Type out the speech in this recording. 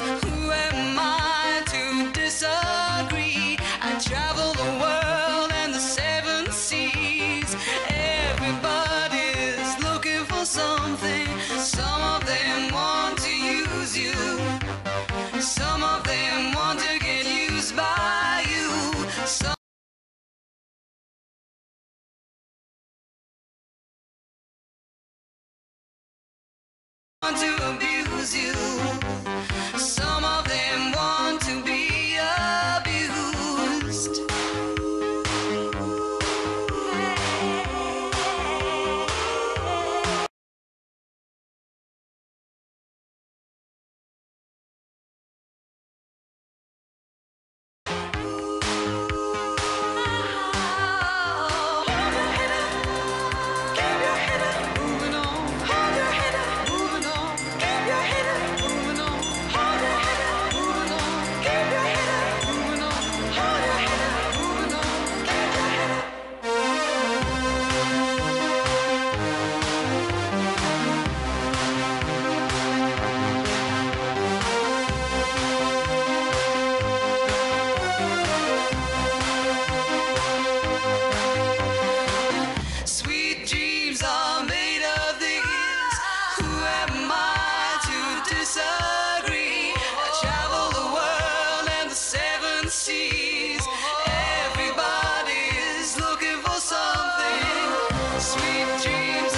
Who am I to disagree? I travel the world and the seven seas. Everybody's looking for something. Some of them want to use you. Some of them want to get used by you. Some to abuse you. Everybody's looking for something. Sweet dreams.